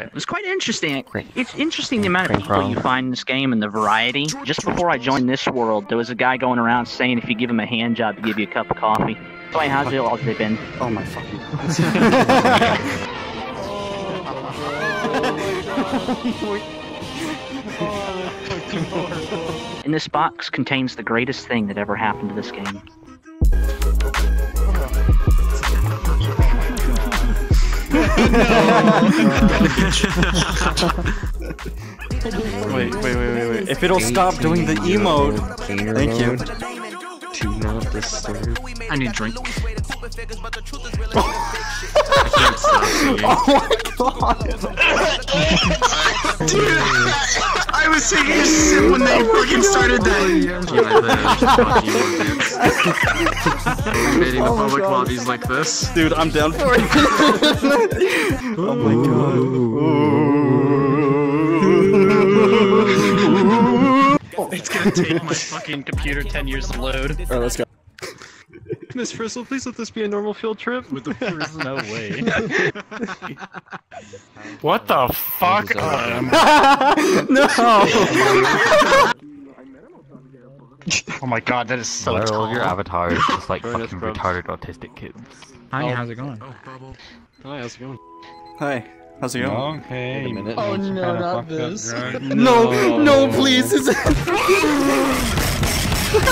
Yeah, it was quite interesting. It's interesting the amount of people you find in this game and the variety. Just before I joined this world, there was a guy going around saying if you give him a hand job, he'll give you a cup of coffee. Wait, how's it all been? Oh my fucking. And this box contains the greatest thing that ever happened to this game. Wait, wait, wait, wait, wait. If it'll stop doing the emote. Thank you. Do not disturb. I need a drink. I was taking a sip when they oh fucking started that. Invading the oh public lobbies like this. Dude, I'm down for it. oh my god. It's gonna take my fucking computer 10 years to load. Alright, let's go. Miss Frizzle, please let this be a normal field trip. With the there's no way. What the fuck? Um, no! Oh my god, that is so Why are tall. all of your avatars just like Join fucking bros. retarded autistic kids? Hi, how's it going? Hi, how's it going? Hi, how's it going? Okay. Wait a minute. Oh no, not this. No, no, please. Is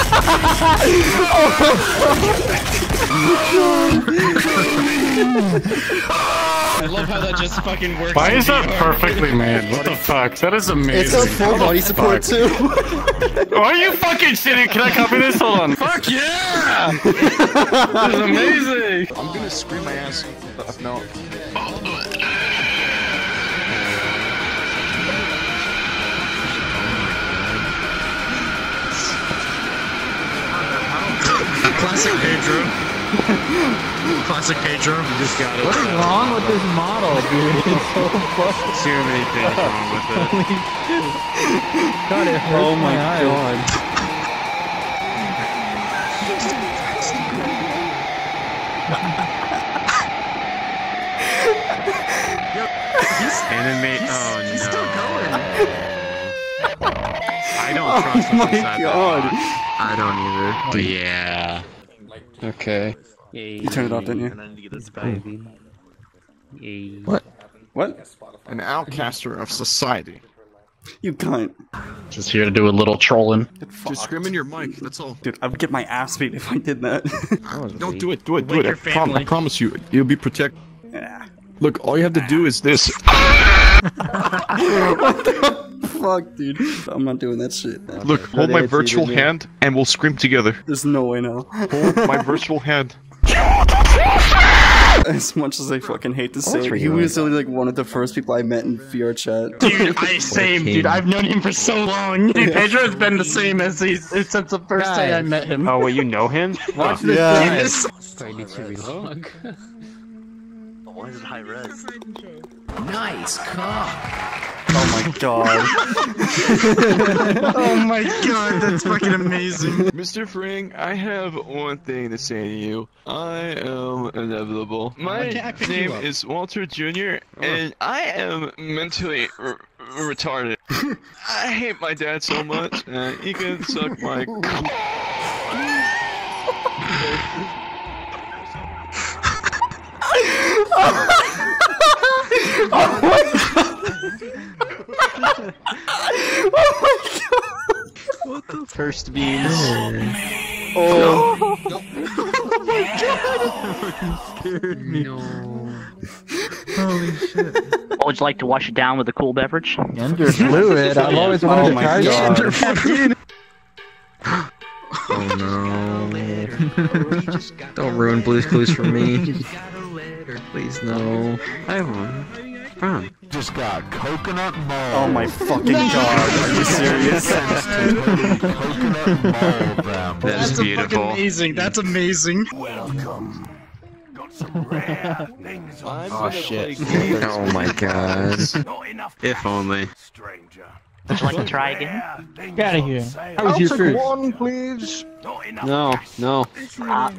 I love how that just fucking works. Why is that perfectly made? What the fuck? That is amazing. it's got full body support too. Why are you fucking shitting? Can I copy this? Hold on. Fuck yeah! this is amazing! I'm gonna scream my ass off Classic Pedro. Classic Pedro. You just got it. What is wrong with this model, dude? It's so fucking Too many things wrong with it. God, it hurts oh my eyes. god. Animate. Oh no. still going. I don't oh trust Oh what's my inside that god. I don't either. But yeah. Okay. You turned it off, didn't you? What? What? An outcaster of society. You cunt. Just here to do a little trolling. Just fucked. scream in your mic, that's all. Dude, I would get my ass beat if I did that. Don't do it, do it, do Wake it. I, prom- I promise you, you'll be protected. yeah. Look, all you have to do is this. Fuck, dude. I'm not doing that shit. Look, hold my virtual hand and we'll scream together. There's no way now. Hold my virtual hand. As much as I fucking hate to say it, he was literally like one of the first people I met in VR chat. Dude, I same, dude. I've known him for so long. Dude, Pedro's been the same as he's since the first day I met him. Oh, wait, you know him? Watch this. Yeah. Yes. I need to relog. Why is it high res? Oh my god. Oh my god, that's fucking amazing. Mr. Fring, I have one thing to say to you. I am inevitable. My can't I pick you name is Walter Jr., oh. and I am mentally r- retarded. I hate my dad so much, and he can suck my. First beams. Oh. Oh. No. oh my god! scared me. No. Holy What would you like to wash it down with a cool beverage? Gender fluid. I've always oh wanted Oh to try God. that. Oh no. Don't ruin Blue's Clues for me. Please no. I won. Fine. Oh my fucking god. Are you serious? That is beautiful. amazing. That's amazing. Welcome. Got some rare things on. Oh shit. oh my god. If only. Would you like to try again? Get out of here. How was your first? one, please. No, no. Uh,